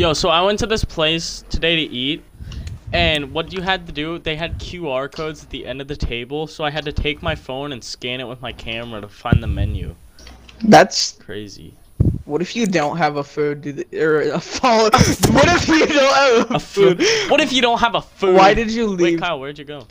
Yo, so I went to this place today to eat, and what you had to do, they had QR codes at the end of the table, so I had to take my phone and scan it with my camera to find the menu. That's Crazy. what if you don't have a food do the- or a phone? what if you don't have a, A food. food? What if you don't have a food? Why did you leave? Wait. Kyle, where'd you go?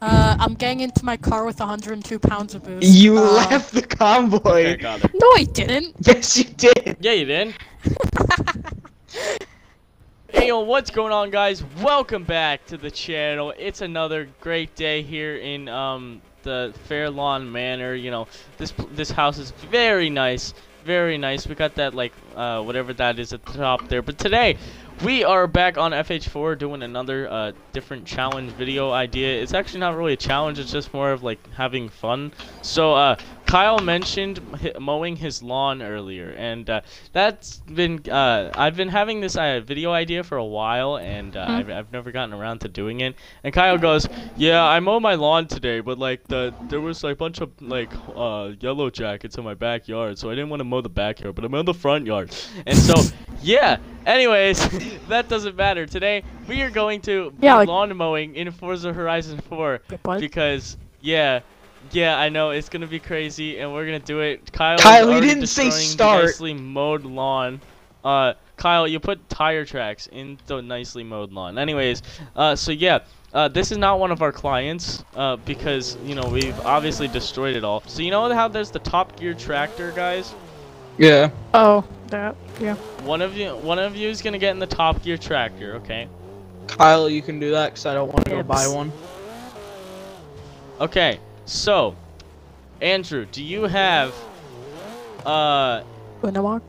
Uh, I'm getting into my car with 102 pounds of booze. You Uh, left the convoy. Okay. No, I didn't. Yes, you did. Yeah, you did. Hey yo, what's going on guys? Welcome back to the channel. It's another great day here in um the Fairlawn Manor. You know, this this house is very nice, very nice. We got that like uh whatever that is at the top there. But today we are back on FH4 doing another uh different challenge video idea. It's actually not really a challenge, it's just more of like having fun. So uh Kyle mentioned mowing his lawn earlier, and uh, that's been uh, I've been having this uh, video idea for a while, and uh, Hmm. I've, I've never gotten around to doing it. And Kyle goes, "Yeah, I mowed my lawn today, but like the there was like a bunch of like uh, yellow jackets in my backyard, so I didn't want to mow the backyard, but I mowed the front yard." And so yeah. Anyways, that doesn't matter. Today we are going to Yeah, be like- lawn mowing in Forza Horizon 4 because yeah yeah i know it's gonna be crazy and we're gonna do it kyle Kyle, is you already didn't say destroying the start. nicely mowed lawn uh kyle you put tire tracks in the nicely mowed lawn anyways uh so yeah uh, this is not one of our clients uh, because you know we've obviously destroyed it all. So you know how there's the Top Gear tractor, guys. Yeah. Oh, that. Yeah. One of you, one of you is gonna get in the Top Gear tractor, okay? Kyle, you can do that because I don't want to go buy one. Okay, so Andrew, do you have uh Unimog.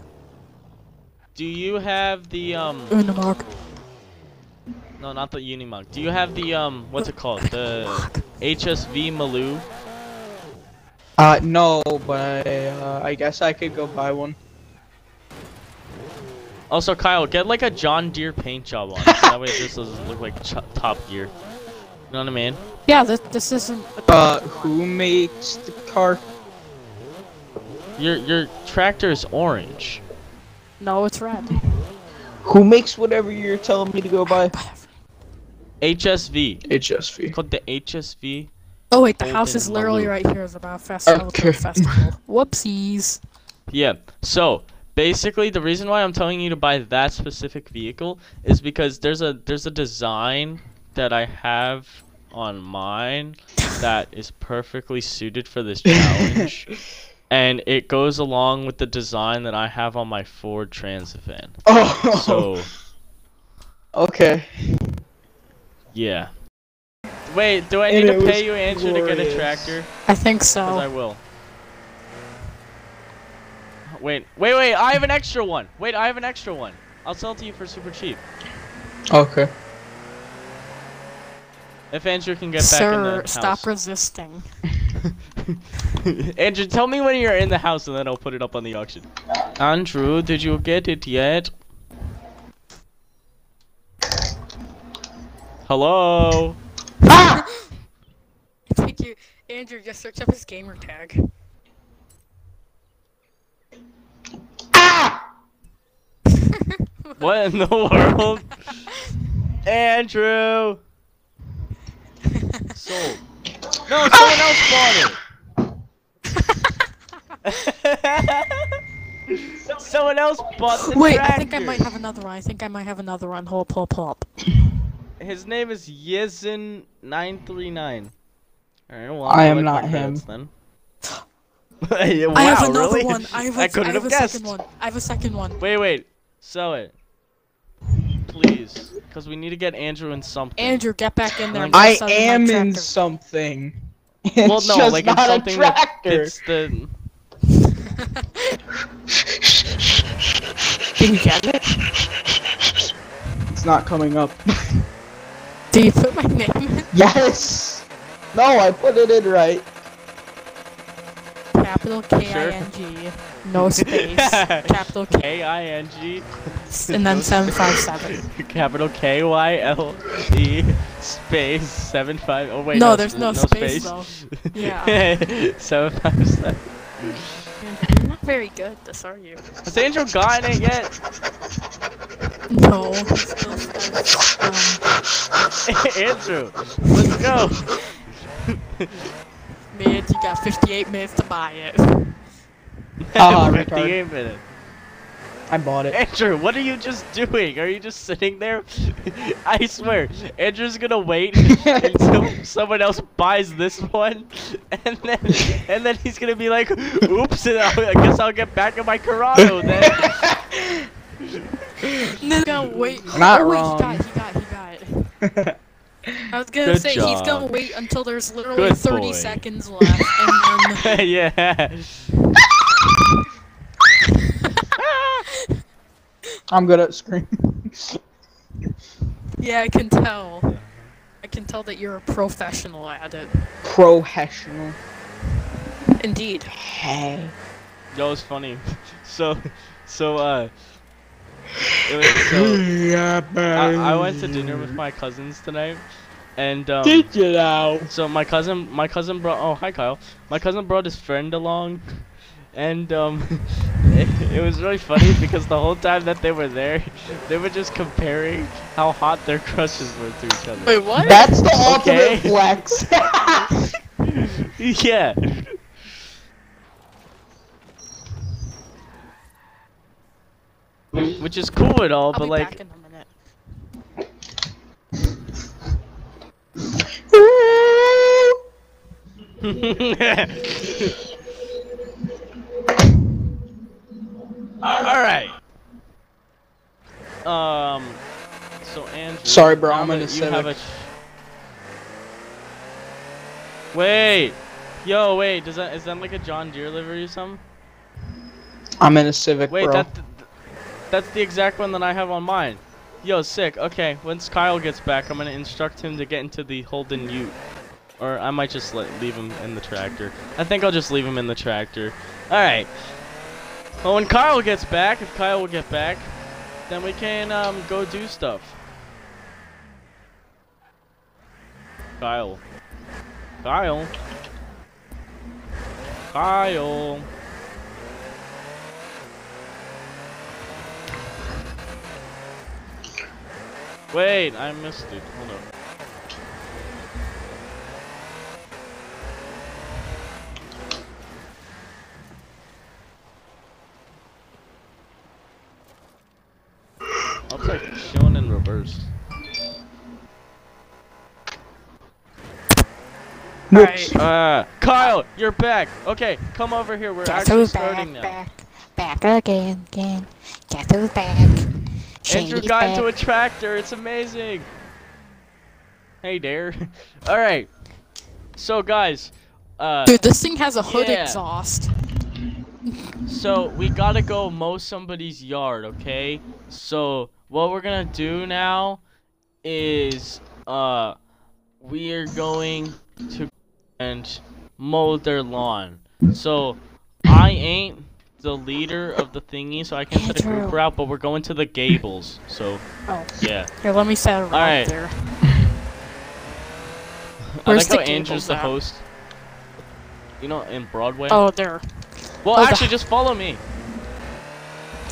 do you have the um Unimog. no not the Unimog. Do you have the um what's it called? The HSV Maloo? Uh, no, but I, uh, I guess I could go buy one. Also Kyle, get like a John Deere paint job on it. so that way it just doesn't look like ch- top gear. You know what I mean? Yeah, this this isn't. Uh, who makes the car? Your your tractor is orange. No, it's red. Who makes whatever you're telling me to go buy? Whatever. HSV. HSV. Called the HSV. Oh wait, the Old house is literally Maloo. right here. Is about festival. Okay. festival. Whoopsies. Yeah. So basically, the reason why I'm telling you to buy that specific vehicle is because there's a there's a design that I have on mine that is perfectly suited for this challenge, and it goes along with the design that I have on my Ford Transit van. Oh. So okay. yeah. Wait, do I need it to pay you, Andrew, to get a tractor? I think so. I will. Wait, wait, wait! I have an extra one. Wait, I have an extra one. I'll sell it to you for super cheap. Okay. If Andrew can get back in Sir, stop resisting. Andrew, tell me when you're in the house and then I'll put it up on the auction. Andrew, did you get it yet? Hello? I think you, Andrew, just search up his gamer tag. Ah! What in the world? Andrew! Sold. No, someone else bought it! someone else bought the Wait, tractor. I think I might have another one. I think I might have another one. Hold, pull, pull up. His name is Yezin939. Alright, well, I am collect my not him. credits Then. Yeah, I have another really? one. I have a, I I couldn't have have a second one. I have a second one. Wait, wait. Sell it. Please. Because we need to get Andrew in something. Andrew, get back in there. I'm I gonna sell you my am in tractor. something. well, no, just like in not a something that tractor. fits the. Did you get it? It's not coming up. Did you put my name in? yes. No, I put it in right. Capital K I N G, no space. Capital K, K I N G. and then seven five seven. Capital K Y L E space seven five. Oh wait. No, s- there's no space, though. Yeah. seven five seven. You're not very good. This are you? Has Angel gotten it yet? No. Still Andrew, let's go. man, you got 58 minutes to buy it. Haha, retard. 58 minutes. I bought it. Andrew, what are you just doing? Are you just sitting there? I swear, Andrew's gonna wait until someone else buys this one, and then and then he's gonna be like, "Oops!" And I'll, I guess I'll get back in my Corrado then. No, no, wait. Not oh, wait, wrong. he got it, he got it, he got it. I was gonna Good say, he's gonna wait until there's literally Good 30 boy. seconds left, and then... yeah. I'm good at screaming. Yeah, I can tell. I can tell that you're a professional at it. Professional. Indeed. Hey. That was funny. So, so uh, it was so. yeah, I, I went to dinner with my cousins tonight, and um, Did you know? so my cousin, my cousin brought. Oh, hi Kyle. My cousin brought his friend along, and um, it, it was really funny because the whole time that they were there, they were just comparing how hot their crushes were to each other. Wait, what? That's the Okay. ultimate flex. yeah. Which is cool and all, I'll but be like, back in a minute. All right. Um. So Andrew. Sorry, bro, now I'm in that a Civic. Wait. Yo, wait. Does that is that like a John Deere livery or something? I'm in a Civic, Wait, bro. that that's the exact one that I have on mine. Yo, sick. Okay, once Kyle gets back, I'm gonna instruct him to get into the Holden Ute, or I might just let, leave him in the tractor. I think I'll just leave him in the tractor. All right. Well, when Kyle gets back, if Kyle will get back, then we can um go do stuff. Kyle. Kyle. Kyle. Wait, I missed it. Hold on. Looks like it's showing in reverse. Alright. Uh, Kyle, you're back. Okay, come over here. We're Guess actually starting back, now. back, back again, again. Guess who's back? Andrew got back. into a tractor. It's amazing. Hey, Dare. All right. So, guys, uh, Dude, this thing has a hood Yeah. exhaust. so we gotta go mow somebody's yard, okay? So what we're gonna do now is, uh, we are going to and mow their lawn. So I ain't the leader of the thingy, so I can't set a group Andrew. route, but we're going to the Gables. So Oh. yeah. Here, let me set it right Alright. there. I like how the Andrew's the at? host. You know, in Broadway. Oh, there. well, oh, the- actually, just follow me.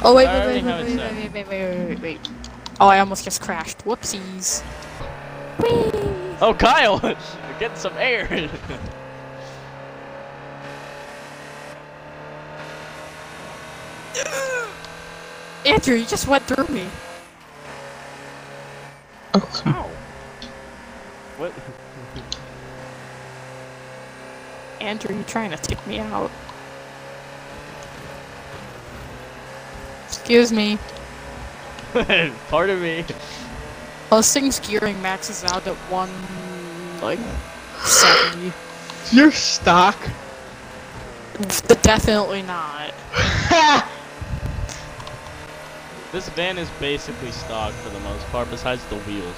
Oh, wait, wait, wait, wait, wait, wait, wait, wait, wait, wait, wait. Oh, I almost just crashed. Whoopsies. Oh, Kyle, You're getting some air. Andrew, you just went through me. Oh, okay. Ow. What? Andrew, you trying to take me out? Excuse me. Pardon me. Well, this thing's gearing maxes out at one, like, 70. You're stock. Definitely not. This van is basically stock for the most part, besides the wheels,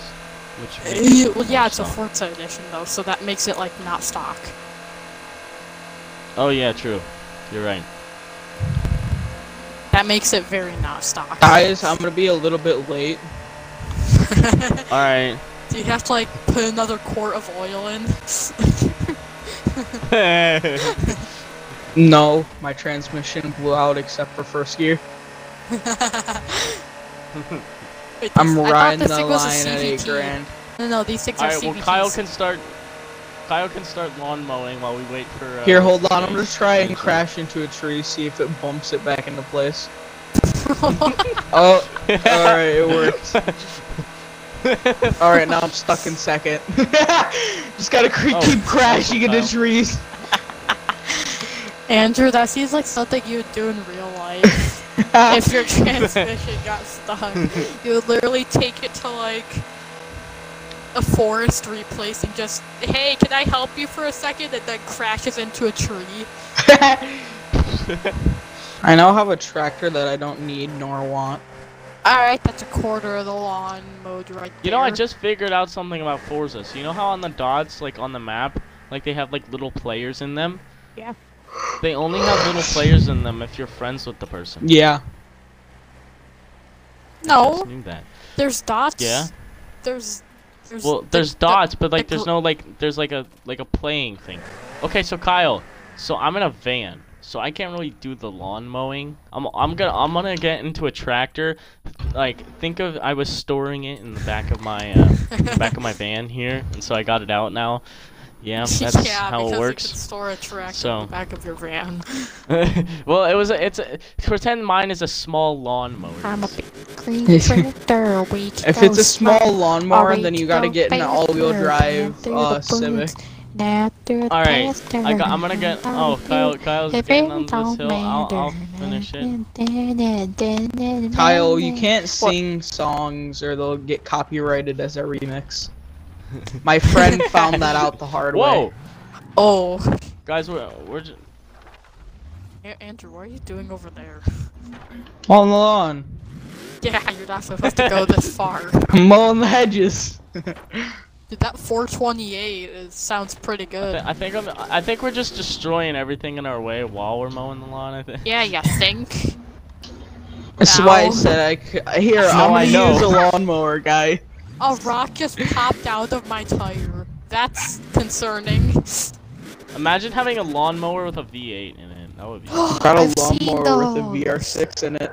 which makes Uh, it well, yeah, more it's a. Forza edition though, so that makes it like not stock. Oh yeah, true. You're right. That makes it very not stock. Guys, I'm gonna be a little bit late. All right. Do you have to like put another quart of oil in? No, my transmission blew out except for first gear. Wait, I'm these- I thought riding the thing was a line at eight grand. No, no, these things All are right, well CVTs. Kyle can start. Kyle can start lawn mowing while we wait for. Uh, Here, hold on. I'm James. gonna try and crash into a tree, see if it bumps it back into place. Oh, alright, it works. Alright, now I'm stuck in second. Just gotta cre- Oh, keep crashing into trees. Andrew, that seems like something you would do in real life. if your transmission got stuck, you would literally take it to like a forest place and just, hey, can I help you for a second? And then crashes into a tree. I now have a tractor that I don't need nor want. Alright, that's a quarter of the lawn mode right You know, I just figured out something about Forza. So you know how on the dots, like on the map, like they have like little players in them. Yeah. They only have little players in them if you're friends with the person. Yeah. I No, just knew that. there's dots. Yeah. There's. There's Well, there's the- dots, but like the there's no like there's like a like a playing thing. Okay, so Kyle, so I'm in a van, so I can't really do the lawn mowing. I'm I'm gonna I'm gonna get into a tractor. Like think of I was storing it in the back of my uh, back of my van here, and so I got it out now. Yeah, that's yeah, how because it you works. can store a tractor in So- the back of your van. well, it was a, it's a, pretend mine is a small lawnmower. I'm a big green tractor. We can If it's a small lawnmower, or then you gotta get an all-wheel drive down through uh, Civic. woods, down through the All right, I got, I'm gonna get. Oh, Kyle, Kyle's If getting on this hill. I'll, I'll finish it. Kyle, you can't sing songs or they'll get copyrighted as a remix. My friend found that out the hard Whoa, way. Oh. guys, we're we're just. A- Andrew, what are you doing over there? On the lawn. Yeah, you're not supposed to go this far. I'm mowing the hedges. Dude, that 428 is, sounds pretty I, good. I think I'm. I think we're just destroying everything in our way while we're mowing the lawn. I think. Yeah, you think? That's why I said I. Here, No, I'm I gonna know. use a lawnmower, guy. A rock just popped out of my tire. That's concerning. Imagine having a lawnmower with a V8 in it. That would be. Got a I've seen lawnmower with a. VR6 in it.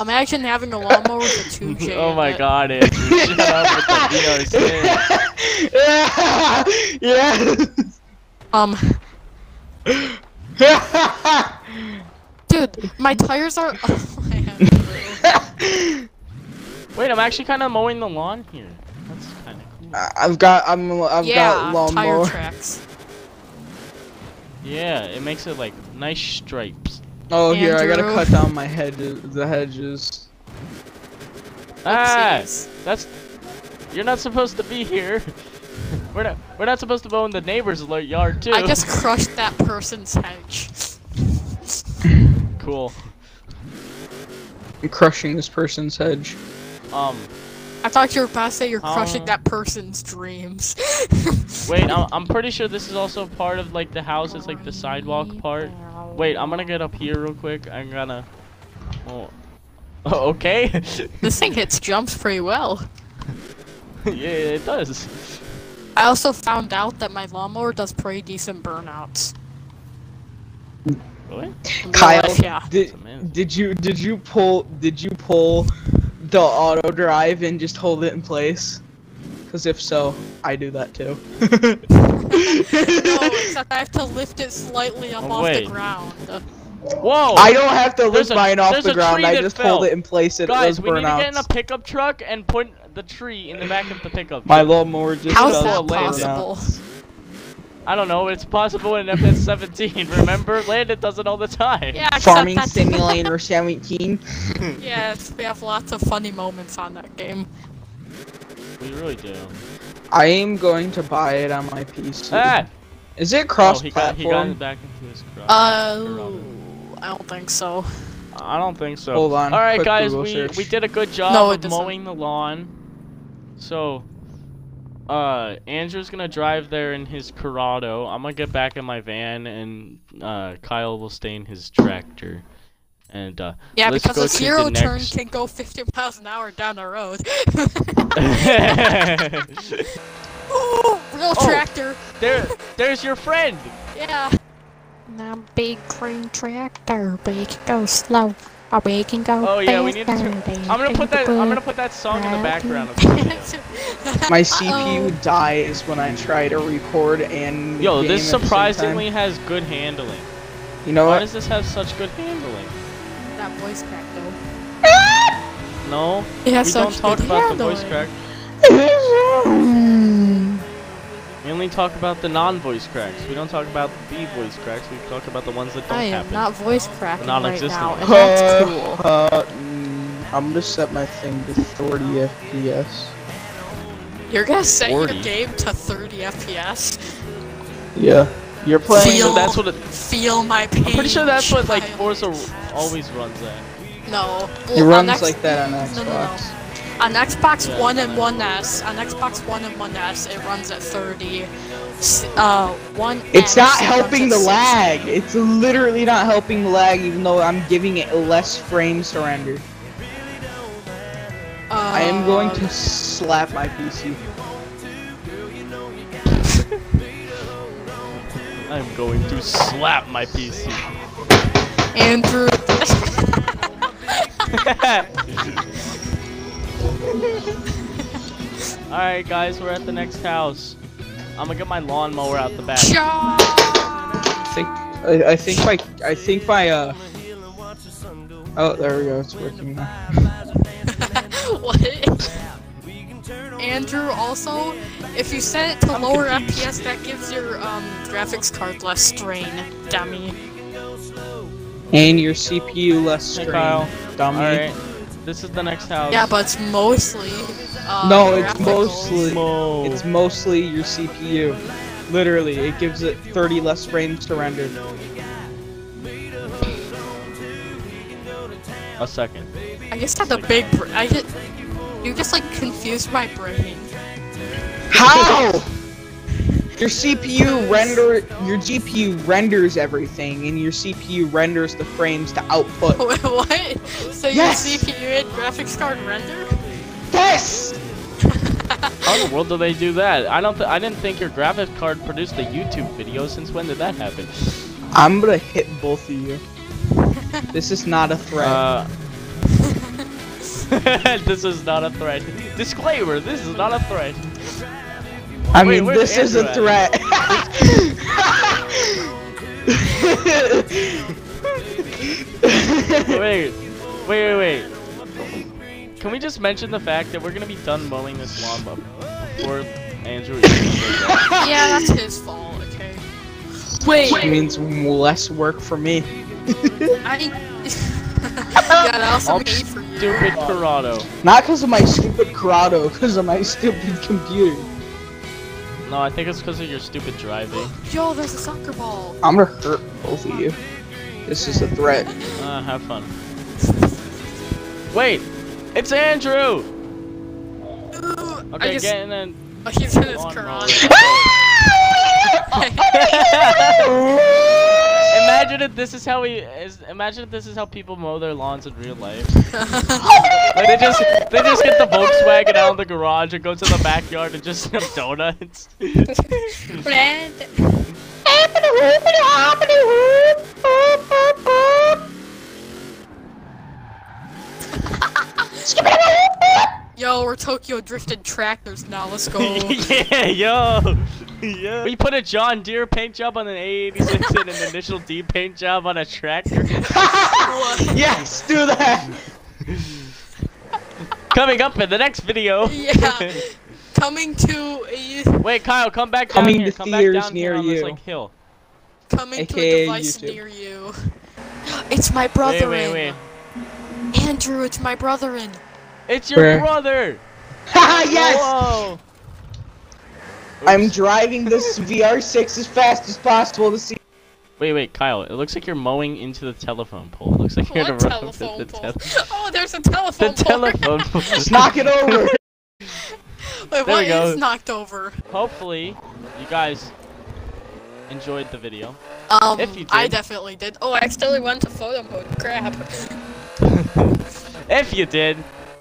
Imagine having a lawnmower with a 2J. oh in my it. God, Andrew! Shut up with the VR6. yeah. Um, dude, my tires are. Oh, man. Wait, I'm actually kind of mowing the lawn here. That's kind of cool. I've got I'm I've yeah, got tire lawnmower. tracks. Yeah, it makes it like nice stripes. Oh, here I gotta cut down my hedges. The hedges. Ah, Oopsies. that's. You're not supposed to be here. we're not. We're not supposed to mow in the neighbor's yard too. I just crushed that person's hedge. Cool. I'm crushing this person's hedge. Um. I thought you were about to say you're crushing Uh. that person's dreams. Wait, I'm, I'm pretty sure this is also part of like the house. It's like the sidewalk part. Wait, I'm gonna get up here real quick. I'm gonna. Oh. Oh, okay. this thing hits jumps pretty well. yeah, it does. I also found out that my lawnmower does pretty decent burnouts. Really? Kyle, yeah. did, did you did you pull did you pull the auto drive and just hold it in place? Because if so, I do that too. no, except I have to lift it slightly up Oh, off wait. the ground. Whoa! I don't have to There's lift a- mine off the ground. I just fell. hold it in place. It Guys, does we need to get in a burnouts. pickup truck and put the tree in the back of the pickup. My truck. lawnmower just How's does that Landon. possible? I don't know. It's possible in FS17. Remember, Landon does it all the time. Yeah, Farming Simulator 17. Yes, we have lots of funny moments on that game. We really do. I am going to buy it on my PC. Ah! Is it Oh, cross he got he got it back into his cross. Uh, I don't think so. I don't think so. Hold on, All right, guys, Google we search. we did a good job No, of mowing the lawn. So, uh, Andrew's gonna drive there in his Corrado. I'm gonna get back in my van, and uh, Kyle will stay in his tractor. And uh, Yeah, let's because go a zero turn next- can go 50 miles an hour down the road. Ooh, real Oh. tractor. there, there's your friend. Yeah. I'm a big green tractor. We can go slow. Or we can go Oh yeah, we need to. I'm gonna put that. I'm gonna put that song in the background. Of the video. My Uh-oh. CPU dies when I try to record and. Yo, game this at the same surprisingly has good handling. You know what? Why what? does this have such good handling? that voice crack though. No, It has we don't talk good about the voice crack. We only talk about the non-voice cracks. We don't talk about the voice cracks. We talk about the ones that don't I am happen. not voice cracking right Non-existent now, and that's cool. Uh, mm, I'm gonna set my thing to 30 FPS. You're gonna set 40. your game to 30 FPS. Yeah. You're playing. Feel- So that's what it, Feel my pain. I'm pretty sure that's what like. Forza always runs at. No. It Well, on runs like that on no, no, no. Xbox. On Xbox One and One S, on Xbox One and One S, it runs at 30. Uh, One. It's X not helping at the 60. lag. It's literally not helping the lag, even though I'm giving it less frames to render. I am going to Uh, slap my PC. I'm going to slap my PC. Andrew. Alright guys, we're at the next house. I'm gonna get my lawnmower out the back. I think. I, I think my. I think my. Uh. Oh, there we go. It's working now. what? Andrew, also, if you set it to lower FPS, that gives your um, graphics card less strain, dummy. And your CPU less Hey strain. Kyle. Dummy. Alright. This is the next house. Yeah, but it's mostly. Uh, No, it's graphics. mostly- Mo. It's mostly your CPU. Literally, it gives it 30 less frames to render. a second. I just had a big. Br- I just. You just like confused my brain. How? Your CPU render, your GPU renders everything, and your CPU renders the frames to output. Wait, what? So Yes! your CPU and graphics card render? Yes. How in the world do they do that? I don't. Th- I didn't think your graphics card produced a YouTube video. Since when did that happen? I'm gonna hit both of you. This is not a threat. Uh, this is not a threat. Disclaimer: This is not a threat. I wait, mean, where's this is a threat. Wait, wait, wait, wait. Can we just mention the fact that we're gonna be done mowing this lawn bu- before Andrew? even shows up? Yeah, that's his fault. Okay. Wait. Which means less work for me. I. yeah, that also made for. Stupid Corrado. Not because of my stupid Corrado, because of my stupid computer. No, I think it's because of your stupid driving. Yo, there's a soccer ball. I'm gonna hurt both of you. This is a threat. Uh, have fun. Wait, it's Andrew. Ooh, Okay, just, get in and. oh, he's in his lawn Quran. Imagine if this is how we is. Imagine if this is how people mow their lawns in real life. Like they just they just get the Volkswagen out of the garage and go to the backyard and just have donuts. Red. Yo, we're Tokyo drifted tractors now. Let's go. yeah, yo, yeah. We put a John Deere paint job on an AE86 and an initial D paint job on a tractor. yes, do that. Coming up in the next video. yeah. Coming to a Wait, Kyle, come back down Coming here. to Come back theaters down here near on this you. like hill. coming to a device YouTube. near you. It's my brother. Wait, wait, wait. Andrew, it's my brother in. It's your Where? brother. Haha, yes. Whoa. I'm driving this VR6 as fast as possible to see. Wait, wait, Kyle. It looks like you're mowing into the telephone pole. It looks like you're What gonna run into telephone the, pole? oh, there's a the telephone pole. telephone pole. Just knock it over. Wait, There what we knocked over? Hopefully, you guys enjoyed the video. Um, If you I definitely did. Oh, I accidentally went to photo mode. Crap. If you did,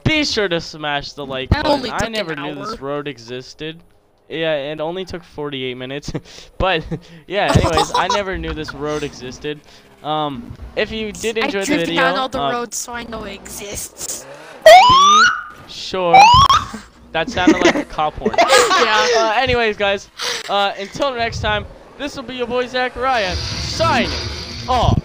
be sure to smash the like That button. only I never knew this road existed. Yeah, it only took 48 minutes. but yeah, anyways, I never knew this road existed. Um, if you did I enjoy the drift video, down all the um, roads so I know it exists. be sure. that sounded like a cop horn. yeah. Uh, anyways, guys, uh, until next time, this will be your boy Zachariah signing off.